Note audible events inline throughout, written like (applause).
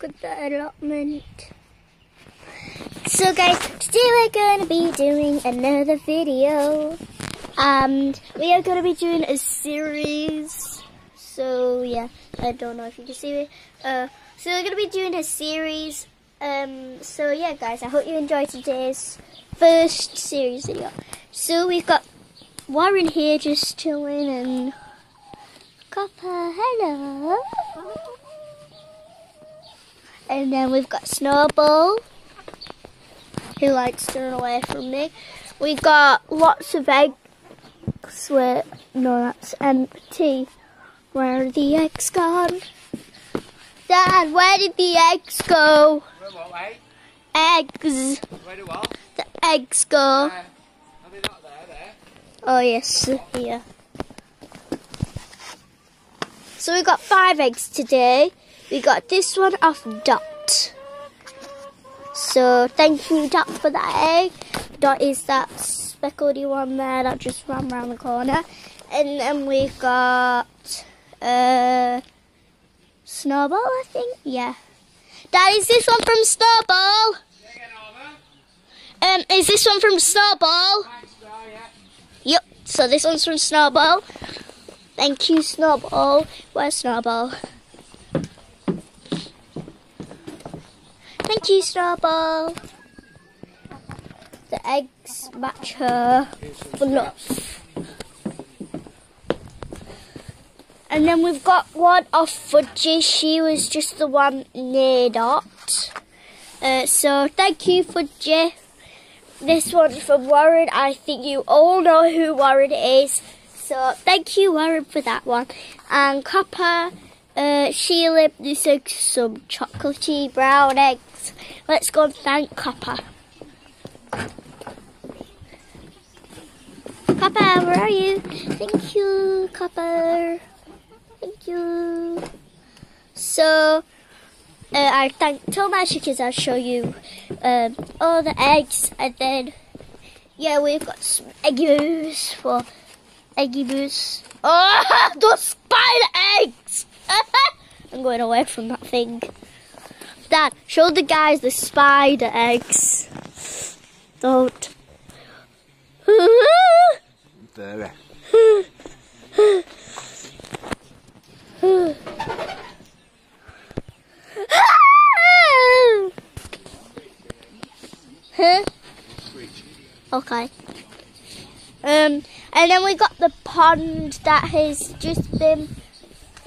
look at the allotment. So guys, today we're going to be doing another video. And we are going to be doing a series. So yeah, I don't know if you can see it. Uh, so we're going to be doing a series. Um, so yeah guys, I hope you enjoyed today's first series video. So we've got Warren here just chilling and Copper, hello. And then we've got Snowball, who likes to run away from me. We've got lots of eggs. Wait, no, that's empty. Where are the eggs gone? Dad, where did the eggs go? What? Eggs. Where do what? The eggs go. Uh, are they not there, there? Oh yes, here. So we got five eggs today. We got this one off Dot. So thank you Dot for that egg. Dot is that speckledy one there that just ran around the corner. And then we've got uh Snowball I think. Yeah. Dad, is this one from Snowball? Um, is this one from Snowball? Yep, so this one's from Snowball. Thank you, Snowball. Where's Snowball? Thank Snowball. The eggs match her fluff. And then we've got one off Fudgy. She was just the one near Dot. Uh, so thank you, Fudgy. This one's from Warren. I think you all know who Warren is. So thank you, Warren, for that one. And Copper, uh, Sheila, is some chocolatey brown eggs. Let's go and thank Copper. Copper, where are you? Thank you, Copper. Thank you. So, uh, I thank tell my chickens I'll show you um, all the eggs and then yeah we've got some eggy boos for eggy boos. Oh (laughs) those spider eggs! (laughs) I'm going away from that thing. Dad, show the guys the spider eggs. Don't. There. (laughs) Okay. Um, and then we got the pond that has just been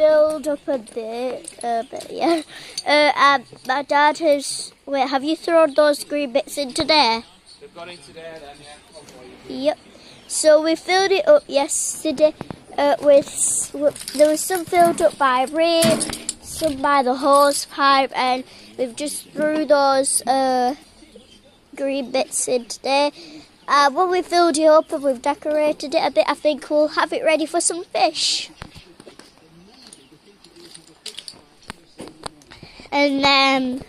filled up a bit, a bit, yeah. Uh, and my dad has. Wait, have you thrown those green bits into there? They've got into there then, yeah. One for you. Yep. So we filled it up yesterday uh, with, with there was some filled up by rain, some by the hose pipe, and we've just threw those uh, green bits in today. Uh, when we filled it up and we've decorated it a bit, I think we'll have it ready for some fish. And then,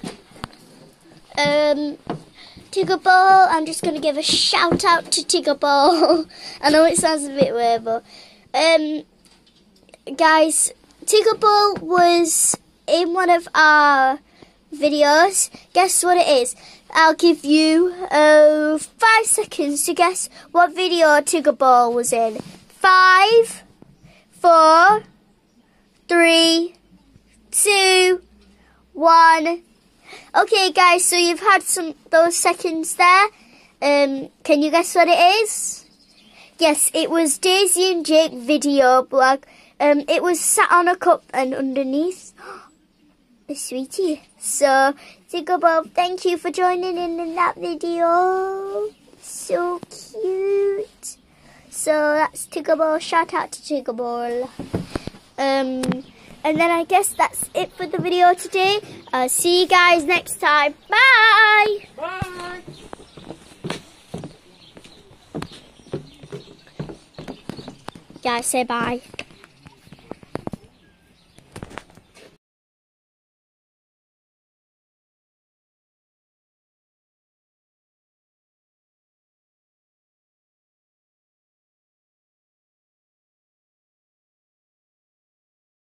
um, Ball, I'm just going to give a shout out to Tigger Ball. (laughs) I know it sounds a bit weird, but, um, guys, Tigger Ball was in one of our videos. Guess what it is? I'll give you uh, five seconds to guess what video Tigger Ball was in. Five, four, three, two, one. Okay, guys, so you've had some those seconds there. Um, can you guess what it is? Yes, it was Daisy and Jake video blog. Um, it was sat on a cup and underneath (gasps) a sweetie. So, Tigger Bob, thank you for joining in in that video. So cute. So that's Tigger Ball. Shout out to Tigger Ball. Um, and then I guess that's it for the video today. I'll see you guys next time. Bye. Bye. Guys, say bye.